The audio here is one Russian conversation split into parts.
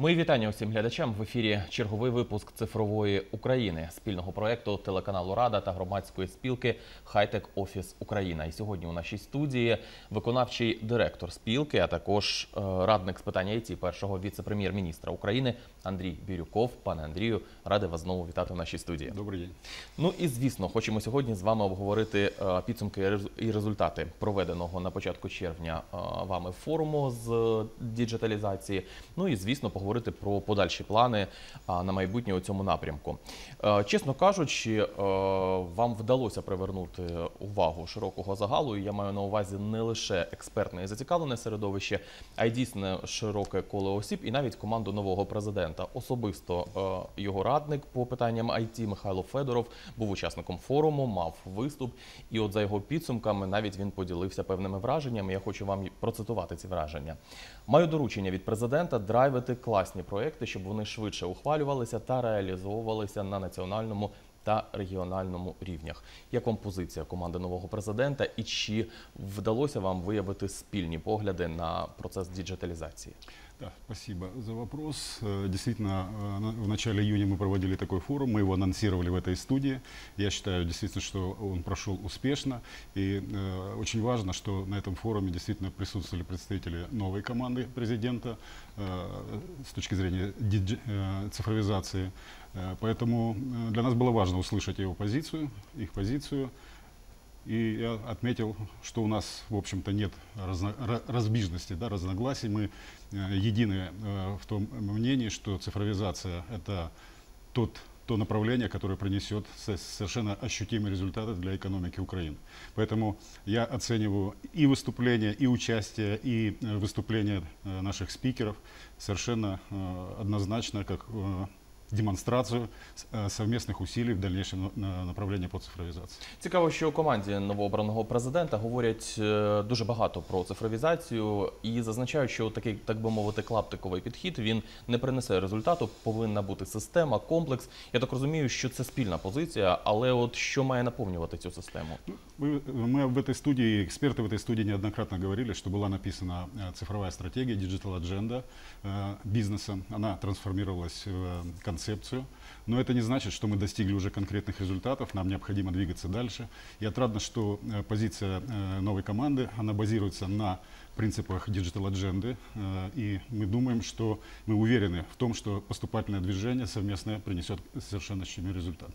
Мої вітання усім глядачам в ефірі черговий випуск цифрової України спільного проекту телеканалу Рада та громадської спілки Хайтек Офіс Україна. І сьогодні у нашій студії виконавчий директор спілки, а також е, радник з питань ІТ першого віце-прем'єр-міністра України Андрій Бірюков. Пане Андрію, радий вас знову вітати в нашій студії. Добрый день. Ну і звісно, хочемо сьогодні з вами обговорити е, підсумки і рез- і результати проведеного на початку червня е, вами форуму з діджиталізації. Ну і звісно, поговорити про подальші плани на майбутнє у цьому напрямку. Е, Чесно кажучи, е, вам вдалося привернути увагу широкого загалу. І я маю на увазі не лише експертне і зацікавлене середовище, а й дійсно широке коло осіб, і навіть команду нового президента. Особисто е, його радник по питанням IT Михайло Федоров був учасником форуму, мав виступ. І от за його підсумками навіть він поділився певними враженнями. Я хочу вам процитувати ці враження. Маю доручення від президента драйвити класні проекти, щоб вони швидше ухвалювалися та реалізовувалися на національному та регіональному рівнях. Як вам позиція команди нового президента, і чи вдалося вам виявити спільні погляди на процес діджиталізації? Да, спасибо за вопрос. Э, Действительно, э, в начале июня мы проводили такой форум, мы его анонсировали в этой студии. Я считаю действительно, что он прошел успешно. И э, очень важно, что на этом форуме действительно присутствовали представители новой команды президента э, с точки зрения диджи- э, цифровизации. Э, Поэтому для нас было важно услышать его позицию, их позицию. И я отметил, что у нас, в общем-то, нет разно- ра- разбежности, да, разногласий. Мы э, едины э, в том мнении, что цифровизация – это тот, то направление, которое принесет со- совершенно ощутимые результаты для экономики Украины. Поэтому я оцениваю и выступления, и участие, и э, выступления э, наших спикеров совершенно однозначно как э, демонстрацию с- э, совместных усилий в дальнейшем на- на направлении по цифровизации. Цікаво, що у команді новообраного президента говорять е, дуже багато про цифровізацію і зазначають, що такий, так би мовити, клаптиковий підхід він не принесе результату. Повинна бути система, комплекс. Я так розумію, що це спільна позиція, але от що має наповнювати цю систему? Мы, мы в этой студии, эксперты в этой студии неоднократно говорили, что была написана э, цифровая стратегия, digital agenda э, бизнеса. Она трансформировалась в э, концепцию. Но это не значит, что мы достигли уже конкретных результатов, нам необходимо двигаться дальше. И отрадно, что э, позиция новой команды, она базируется на принципах digital. Э, И мы думаем, что мы уверены в том, что поступательное движение совместное принесет совершенно ощутимый результат.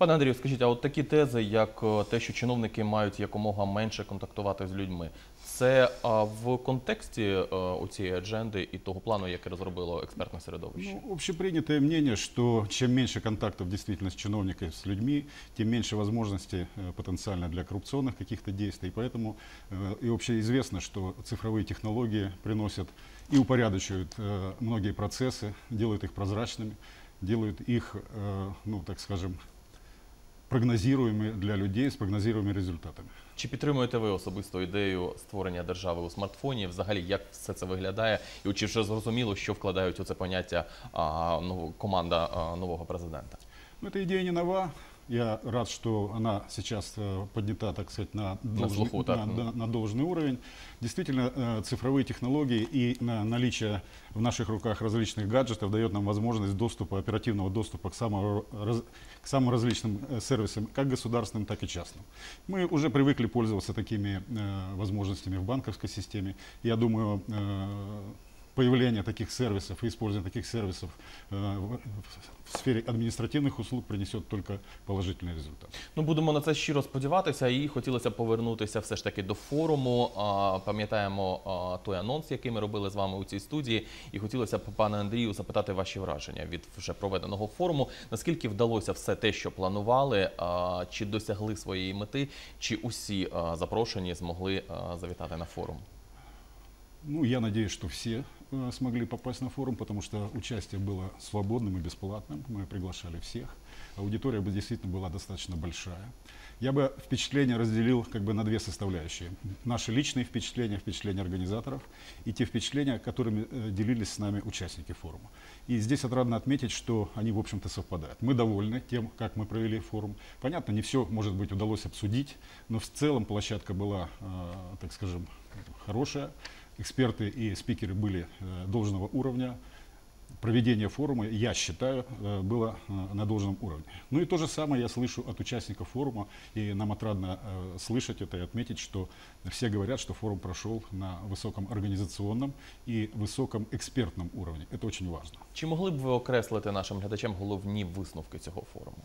Пане Андрію, скажіть, а от такі тези, як е, те, що чиновники мають якомога менше контактувати з людьми, це а, в контексті е, у цієї адженди і того плану, який розробило експертне середовище? Ну, общепринятое мнение, что чем меньше контактов действительно с чиновниками, с людьми, тем меньше возможностей э, потенциально для коррупционных каких-то действий. Поэтому э, и общеизвестно, что цифровые технологии приносят и упорядочивают э, многие процессы, делают их прозрачными, делают их, э, ну, так скажем, прогнозируемыми для людей с прогнозируемыми результатами. Чи підтримуєте ви особисто ідею створення держави у смартфоні? Взагалі, як все це виглядає? І чи вже зрозуміло, що вкладають у це поняття а, ну, команда а, нового президента? Ну, эта идея не нова. Я рад, что она сейчас э, поднята, так сказать, на, должный, слуху, так. на- на- на должный уровень. Действительно, э, цифровые технологии и на- наличие в наших руках различных гаджетов дает нам возможность доступа, оперативного доступа к, самого, к самым различным э, сервисам, как государственным, так и частным. Мы уже привыкли пользоваться такими э, возможностями в банковской системе. Я думаю, э, появление таких сервисов и использование таких сервисов э, в, в сфере административных услуг принесет только положительный результат. Ну, будемо на це щиро сподіватися, і хотілося б повернутися все ж таки до форуму. А, Пам'ятаємо а, той анонс, який ми робили з вами у цій студії, і хотілося б пане Андрію запитати ваші враження від вже проведеного форуму. Наскільки вдалося все те, що планували, а, чи досягли своєї мети, чи усі а, запрошені змогли а, завітати на форум? Ну, я надеюсь, что все э, смогли попасть на форум, потому что участие было свободным и бесплатным. Мы приглашали всех. Аудитория бы действительно была достаточно большая. Я бы впечатление разделил как бы на две составляющие. Наши личные впечатления, впечатления организаторов и те впечатления, которыми э, делились с нами участники форума. И здесь отрадно отметить, что они, в общем-то, совпадают. Мы довольны тем, как мы провели форум. Понятно, не все, может быть, удалось обсудить, но в целом площадка была, э, так скажем, хорошая. Эксперты и спикеры были э, должного уровня. проведение форума, я считаю, э, было э, на должном уровне. Ну и то же самое я слышу от участников форума, и нам отрадно слышать это и отметить, что все говорят, что форум прошел на высоком организационном и высоком экспертном уровне. Это очень важно. Чи могли б ви окреслити нашим глядачам головні висновки цього форуму?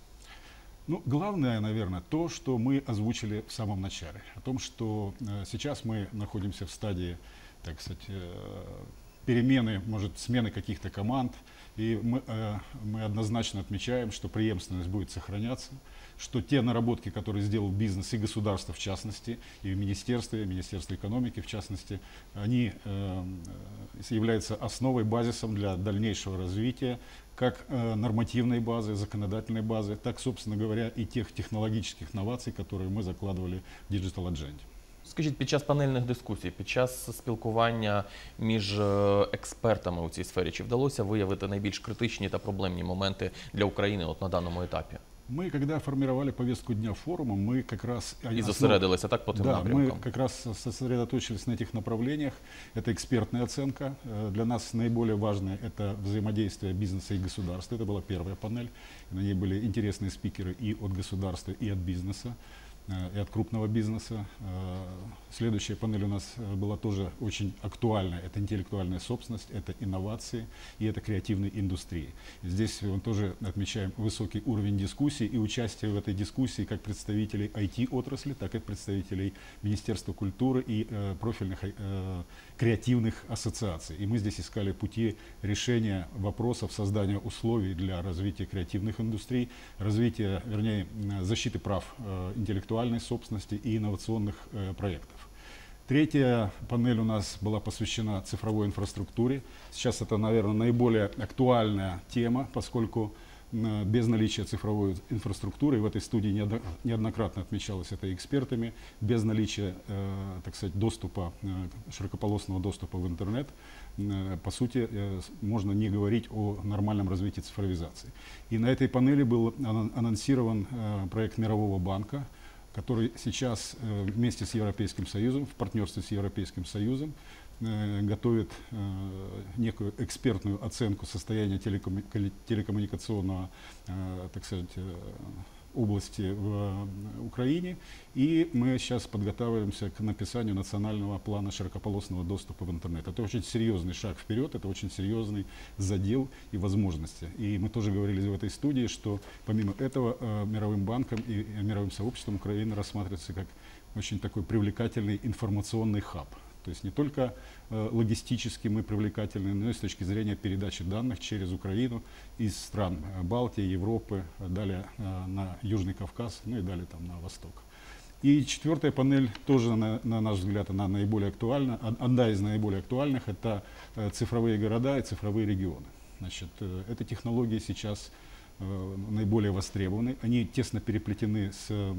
Ну, главное, наверное, то, что мы озвучили в самом начале. О том, что сейчас мы находимся в стадии, так сказать, э, перемены, может, смены каких-то команд. И мы, э, мы однозначно отмечаем, что преемственность будет сохраняться, что те наработки, которые сделал бизнес и государство в частности, и Министерство, и Министерство экономики в частности, они э, являются основой, базисом для дальнейшего развития как нормативной базы, законодательной базы, так, собственно говоря, и тех технологических новаций, которые мы закладывали в Digital Agenda. Скажіть, під час панельних дискусій, під час спілкування між е, експертами у цій сфері, чи вдалося виявити найбільш критичні та проблемні моменти для України от на даному етапі? Мы, когда формировали повестку дня форума, мы как раз... І зосередилися так по тим Да, мы напрямкам? как раз сосредоточились на этих направлениях. Это экспертная оценка. Э, Для нас наиболее важное – это взаимодействие бизнеса и государства. Это была первая панель. На ней были интересные спикеры и от государства, и от бизнеса, э, и от крупного бизнеса. Э, Следующая панель у нас э, была тоже очень актуальная. Это интеллектуальная собственность, это инновации и это креативные индустрии. Здесь мы тоже отмечаем высокий уровень дискуссии и участие в этой дискуссии как представителей IT-отрасли, так и представителей Министерства культуры и э, профильных э, креативных ассоциаций. И мы здесь искали пути решения вопросов создания условий для развития креативных индустрий, развития, вернее, защиты прав э, интеллектуальной собственности и инновационных э, проектов. Третья панель у нас была посвящена цифровой инфраструктуре. Сейчас это, наверное, наиболее актуальная тема, поскольку без наличия цифровой инфраструктуры, в этой студии неодно- неоднократно отмечалось это экспертами, без наличия, э, так сказать, доступа, э, широкополосного доступа в интернет, э, по сути, можно не говорить о нормальном развитии цифровизации. И на этой панели был анон- анонсирован проект Мирового банка, который сейчас э, вместе с Европейским Союзом, в партнерстве с Европейским Союзом, э, готовит э, некую экспертную оценку состояния телекоммуникационного, так сказать, области в Украине. И мы сейчас подготавливаемся к написанию национального плана широкополосного доступа в интернет. Это очень серьезный шаг вперед, это очень серьезный задел и возможности. И мы тоже говорили в этой студии, что помимо этого э, Мировым банком и э, мировым сообществом Украина рассматривается как очень такой привлекательный информационный хаб. То есть не только э, логистически мы привлекательны, но и с точки зрения передачи данных через Украину из стран э, Балтии, Европы, э, далее э, на Южный Кавказ, ну и далее там на восток. И четвертая панель тоже, на, на наш взгляд, она наиболее актуальна. Од- Одна из наиболее актуальных – это э, цифровые города и цифровые регионы. Значит, э, эти технологии сейчас наиболее востребованы. Они тесно переплетены с э,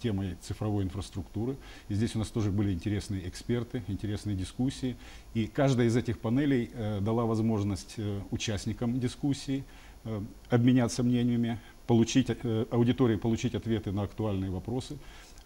темой цифровой инфраструктуры. И здесь у нас тоже были интересные эксперты, интересные дискуссии. И каждая из этих панелей э, дала возможность э, участникам дискуссии э, обменяться мнениями, получить, э, аудитории получить ответы на актуальные вопросы.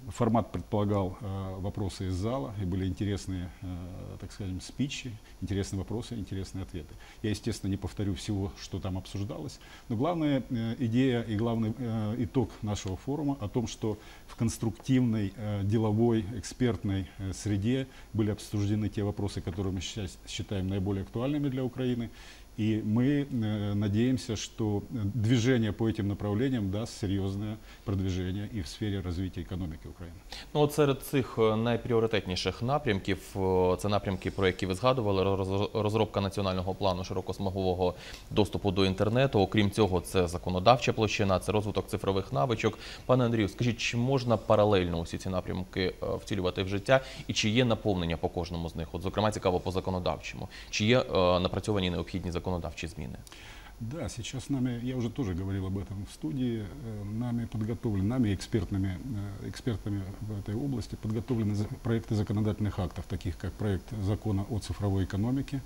Формат предполагал э, вопросы из зала, и были интересные, э, так скажем, спичи, интересные вопросы, интересные ответы. Я, естественно, не повторю всего, что там обсуждалось, но главная идея и главный итог нашего форума о том, что в конструктивной, деловой, экспертной среде были обсуждены те вопросы, которые мы сейчас считаем наиболее актуальными для Украины, и мы э, надеемся, что э, движение по этим направлениям даст серьезное продвижение и в сфере развития экономики Украины. Ну, от серед цих е, найпріоритетніших напрямків, е, це напрямки, про які ви згадували, роз- розробка національного плану широкосмагового доступу до інтернету. Окрім цього, це законодавча площина, це розвиток цифрових навичок. Пане Андрію, скажіть, чи можна паралельно усі ці напрямки е, втілювати в життя, і чи є наповнення по кожному з них? От, зокрема, цікаво по законодавчому, чи є е, напрацьовані необхідні законодавчі зміни? Да, сейчас нами, я уже тоже говорил об этом в студии, э, нами подготовлены, нами экспертными, э, экспертами в этой области подготовлены проекты законодательных актов, таких как проект закона о цифровой экономике,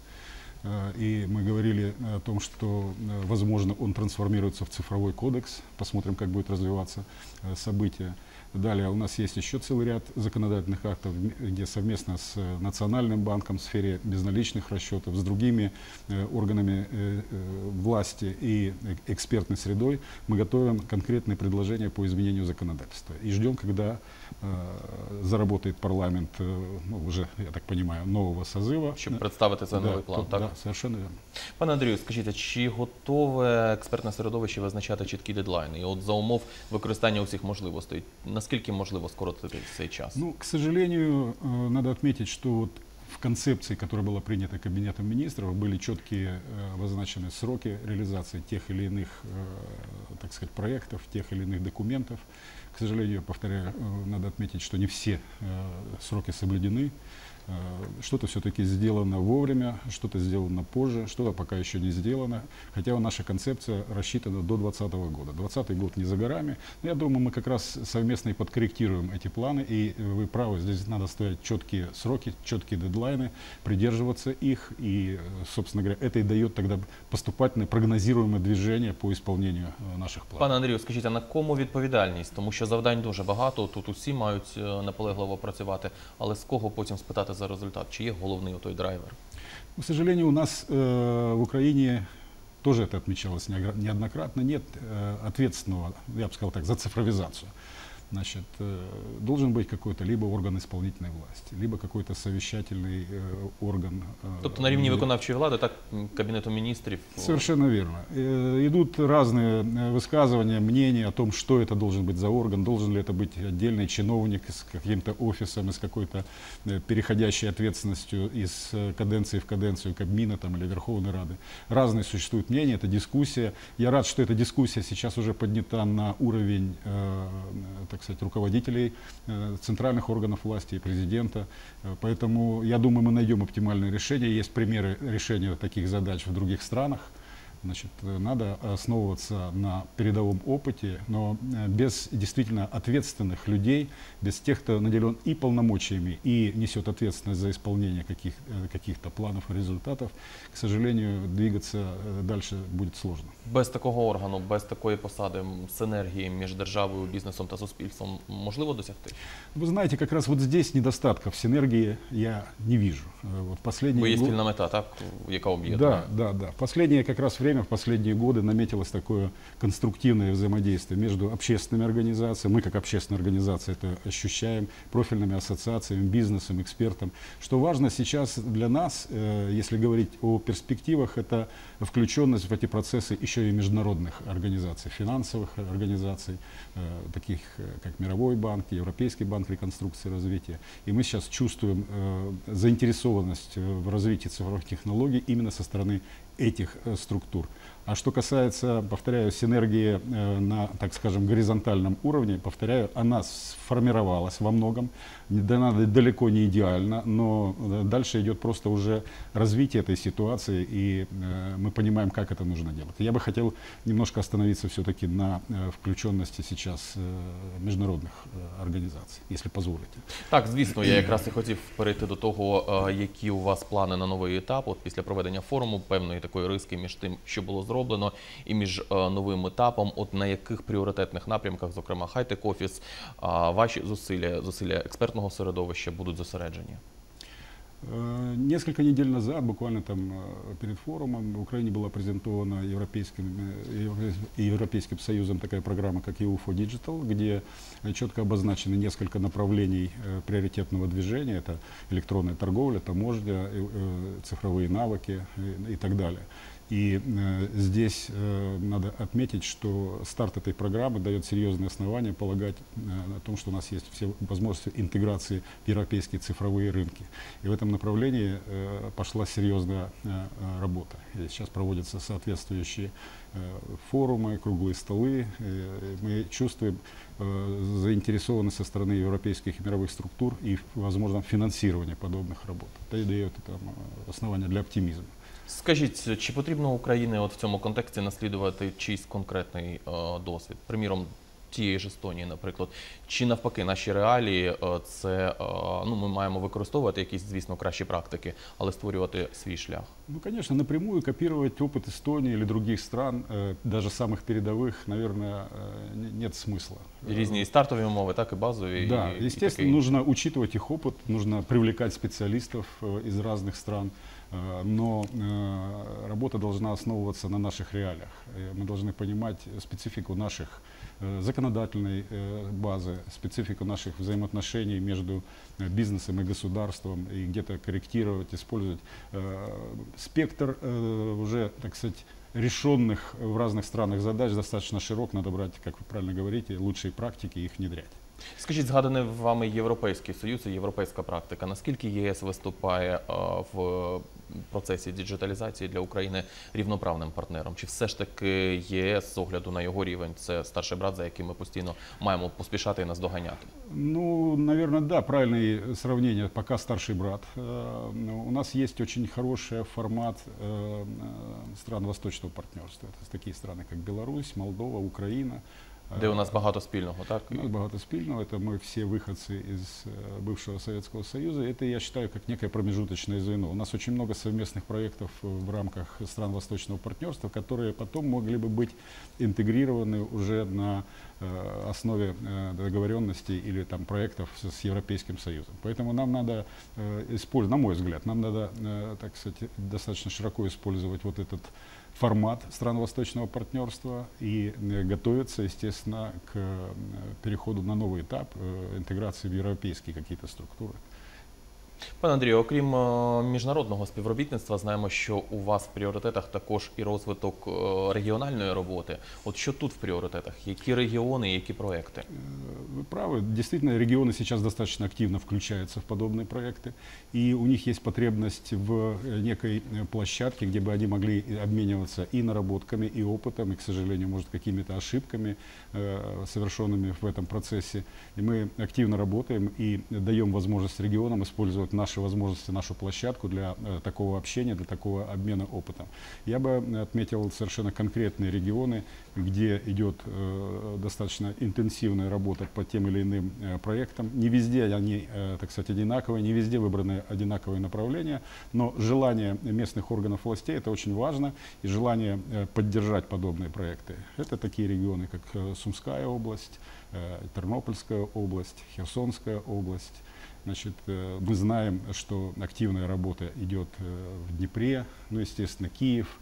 И мы говорили о том, что, э, возможно, он трансформируется в цифровой кодекс. Посмотрим, как будет развиваться э, событие. Далее у нас есть еще целый ряд законодательных актов, где совместно с э, Национальным банком в сфере безналичных расчетов, с другими э, органами э, э, власти и э- экспертной средой мы готовим конкретные предложения по изменению законодательства. И ждем, когда э, заработает парламент, э, ну, уже, я так понимаю, нового созыва. Щоб представити Да, новий план, то- так? Да, совершенно верно. Пане Андрію, скажіть, а чи готове експертне середовище визначати чіткі дедлайни? І от за умов використання усіх можливостей, наскільки можливо скоротити цей час? Ну, к сожалению, э, надо отметить, что вот в концепции, которая была принята Кабинетом министров, были четкие э, обозначены сроки реализации тех или иных, э, так сказать, проектов, тех или иных документов. К сожалению, повторяю, э, надо отметить, что не все э, сроки соблюдены. Э, Что-то все-таки сделано вовремя, что-то сделано позже, что-то пока еще не сделано. Хотя наша концепция рассчитана до 2020 года. 2020 год не за горами. Но я думаю, мы как раз совместно и подкорректируем эти планы. И э, вы правы, здесь надо ставить четкие сроки, четкие дедлайны, придерживаться их. И, э, собственно говоря, это и дает тогда поступательное прогнозируемое движение по исполнению э, наших планов. Пане Андрію, скажіть, а на кому відповідальність? Тому що завдань дуже багато. Тут усі мають е, наполегливо працювати. Але з кого потім спитати за результат? Чи є головний той драйвер? К сожалению, у нас э, в Украине тоже это отмечалось неогра- неоднократно. Нет э, ответственного, я бы сказал так, за цифровизацию. Значит, э, должен быть какой-то либо орган исполнительной власти, либо какой-то совещательный э, орган. э, Тобто на рівні где- виконавчої влади, так м, кабінету міністрів. о, Совершенно верно. Э, Идут разные э, высказывания, мнения о том, что это должен быть за орган, должен ли это быть отдельный чиновник с каким-то офисом, с какой-то э, переходящей ответственностью из э, каденции в каденцию Кабмина там, или Верховной Рады. Разные существуют мнения, это дискуссия. Я рад, что эта дискуссия сейчас уже поднята на уровень, э, так сказать, руководителей э, центральных органов власти и президента. Э, Поэтому я думаю, мы найдем оптимальное решение. Есть примеры решения таких задач в других странах. Значит, э, надо основываться на передовом опыте, но э, без действительно ответственных людей, без тех, кто наделен и полномочиями, и несет ответственность за исполнение каких, э, каких-то планов и результатов, к сожалению, двигаться э, дальше будет сложно. Без такого органу, без такої посади м, синергії між державою, бізнесом та суспільством можливо досягти? Вы знаете, как раз вот здесь недостатков синергии я не вижу. Э, Вот последние Бо є го- спільна мета, так, яка об'єднує. Да, да, да. В последнее как раз время, в последние годы наметилось такое конструктивное взаимодействие между общественными организациями, мы как общественная организация это ощущаем, профильными ассоциациями, бизнесом, экспертом. Что важно сейчас для нас, э, если говорить о перспективах, это включенность в эти процессы еще и международных организаций, финансовых организаций, э, таких э, как Мировой банк, Европейский банк реконструкции и развития. И мы сейчас чувствуем заинтересованность в развитии цифровых технологий именно со стороны этих э, структур. А что касается, повторяю, синергии э, на, так скажем, горизонтальном уровне, повторяю, она сформировалась во многом, Не- да, она далеко не идеально, но э, дальше идет просто уже развитие этой ситуации, и э, мы понимаем, как это нужно делать. Я бы хотел немножко остановиться все-таки на э, включенности сейчас э, международных э, организаций, если позволите. Так, звісно, я якраз і хотів перейти до того, е, які у вас плани на новий етап. От після проведення форуму певної такої риски між тим, що було зроблено, і між е, новим етапом. От на яких пріоритетних напрямках, зокрема хай-тек офіс, ваші зусилля, зусилля експертного середовища будуть зосереджені? Э, Несколько недель назад, буквально там э, перед форумом, в Украине была презентована Европейским, э, Евро- Европейским Союзом такая программа, как EU for Digital, где четко обозначены несколько направлений приоритетного движения. Это электронная торговля, таможня, цифровые навыки и так далее. И э, здесь э, надо отметить, что старт этой программы дает серьезные основания полагать э, о том, что у нас есть все возможности интеграции в европейские цифровые рынки. И в этом направлении э, пошла серьезная э, э, работа. И сейчас проводятся соответствующие э, форумы, круглые столы. Э, Мы чувствуем э, заинтересованность со стороны европейских и мировых структур и, возможно, финансирование подобных работ. Это и дает э, основания для оптимизма. Скажіть, чи потрібно Україні от в цьому контексті наслідувати чийсь конкретний е, досвід? Приміром, тієї ж Естонії, наприклад, чи навпаки, наші реалії е, це е, ну ми маємо використовувати якісь, звісно, кращі практики, але створювати свій шлях. Ну, конечно, напрямую копировать опыт Эстонии или других стран, э, даже самых передовых, наверное, э, не- нет смысла. Різні і стартові умови, так і базові. Да, і, і естественно, таке нужно учитывать их опыт, нужно привлекать специалистов э, из разных стран, э, Но э, работа должна основываться на наших реалиях. Э, Мы должны понимать специфику наших э, законодательной э, базы, специфику наших взаимоотношений между э, бизнесом и государством, и где-то корректировать, использовать э, спектр э, уже, так сказать, решенных в разных странах задач достаточно широк, надо брать, как вы правильно говорите, лучшие практики и их внедрять. Скажіть, згаданий вами Європейський Союз і європейська практика. Наскільки ЄС виступає е, в процесі діджиталізації для України рівноправним партнером? Чи все ж таки єС з огляду на його рівень це старший брат, за яким ми постійно маємо поспішати і наздоганяти? Ну, наверное, да, правильное сравнение, пока старший брат. Э, ну, У нас есть очень хороший формат э, э, стран восточного партнерства. Это такие страны, как Беларусь, Молдова, Украина. Де у нас багато спільного, так? У нас багато спільного, это мы все выходцы из э, бывшего Советского Союза. Это я считаю как некое промежуточное звено. У нас очень много совместных проектов э, в рамках стран Восточного партнерства, которые потом могли бы быть интегрированы уже на э, основе э, договоренностей или там проектов с, Европейским Союзом. Поэтому нам надо э, использовать, на мой взгляд, нам надо, э, так сказать, достаточно широко использовать вот этот формат стран Восточного партнерства и э, готовиться, естественно, к э, переходу на новый этап э, интеграции в европейские какие-то структуры. Пане Андрію, окрім е, міжнародного співробітництва, знаємо, що у вас в пріоритетах також і розвиток е, регіональної роботи. От що тут в пріоритетах? Які регіони, які проекти? Э, Вы правы, действительно, регионы сейчас достаточно активно включаются в подобные проекты, и у них есть потребность в э, некой э, площадке, где бы они могли и обмениваться и наработками, и опытом, и, к сожалению, может, какими-то ошибками, э, совершенными в этом процессе. И мы активно работаем и даем возможность регионам использовать наши возможности, нашу площадку для э, такого общения, для такого обмена опытом. Я бы э, отметил совершенно конкретные регионы, где идет э, достаточно интенсивная работа по тем или иным проектам. Не везде они, так сказать, одинаковые, не везде выбраны одинаковые направления, но желание местных органов властей это очень важно, и желание поддержать подобные проекты. Это такие регионы, как Сумская область, Тернопольская область, Херсонская область. Значит, э, мы знаем, что активная работа идет э, в Днепре, ну, естественно, Киев,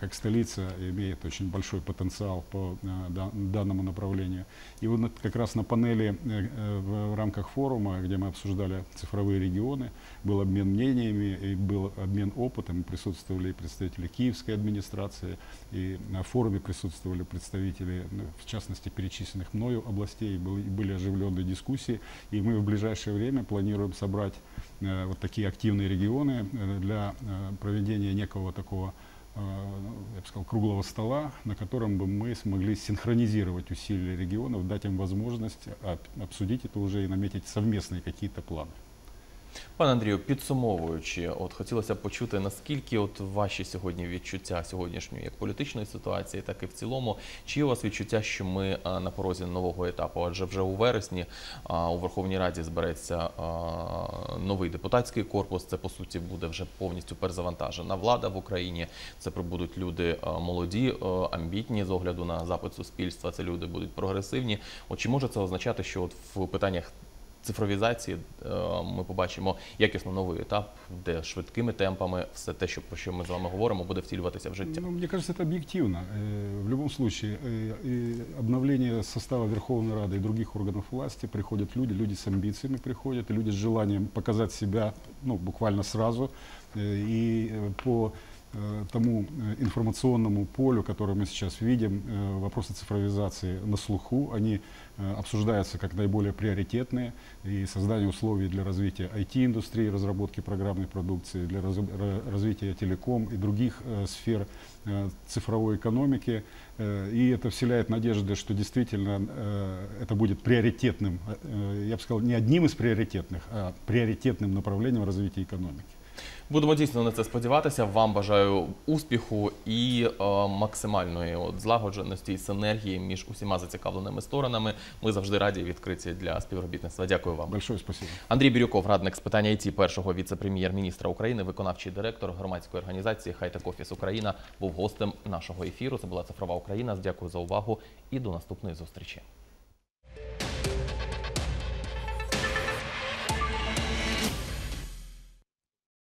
как столица имеет очень большой потенциал по э, да- данному направлению. И вот как раз на панели э, э, в рамках форума, где мы обсуждали цифровые регионы, был обмен мнениями и был обмен опытом. Присутствовали представители киевской администрации, и на форуме присутствовали представители, ну, в частности, перечисленных мною областей, были оживленные дискуссии. И мы в ближайшее время планируем собрать э, вот такие активные регионы э, для э, проведения некого такого э, я бы сказал, круглого стола, на котором бы мы смогли синхронизировать усилия регионов, дать им возможность об- обсудить это уже и наметить совместные какие-то планы. Пане Андрію, підсумовуючи, от хотілося б почути, наскільки от ваші сьогодні відчуття сьогоднішньої як політичної ситуації, так і в цілому, чи у вас відчуття, що ми на порозі нового етапу? Адже вже у вересні у Верховній Раді збереться новий депутатський корпус. Це по суті буде вже повністю перезавантажена влада в Україні. Це прибудуть люди молоді, амбітні з огляду на запит суспільства. Це люди будуть прогресивні. От чи може це означати, що от в питаннях цифровізації е, ми побачимо якісно новий етап, де швидкими темпами все те, що про що ми з вами говоримо, буде втілюватися в життя. Ну, мне кажется, это объективно. Э, В любом случае, э, и обновление состава Верховной Рады и других органов власти приходят люди, люди с амбициями приходят, и люди с желанием показать себя ну, буквально сразу. Э, И э, по э, тому э, информационному полю, которое мы сейчас видим, э, вопросы цифровизации на слуху, они э, обсуждаются как наиболее приоритетные, и создание условий для развития IT-индустрии, разработки программной продукции, для раз- ра- развития телеком и других э, сфер э, цифровой экономики. Э, И это вселяет надежды, что действительно э, это будет приоритетным, э, я бы сказал, не одним из приоритетных, а приоритетным направлением развития экономики. Будемо дійсно на це сподіватися. Вам бажаю успіху і е, максимальної от, злагодженості і синергії між усіма зацікавленими сторонами. Ми завжди раді і відкриті для співробітництва. Дякую вам. Большое спасибо. Андрій Бірюков, радник з питання ІТ першого віце-прем'єр-міністра України, виконавчий директор громадської організації Хайтек Офіс Україна, був гостем нашого ефіру. Це була цифрова Україна. Дякую за увагу і до наступної зустрічі.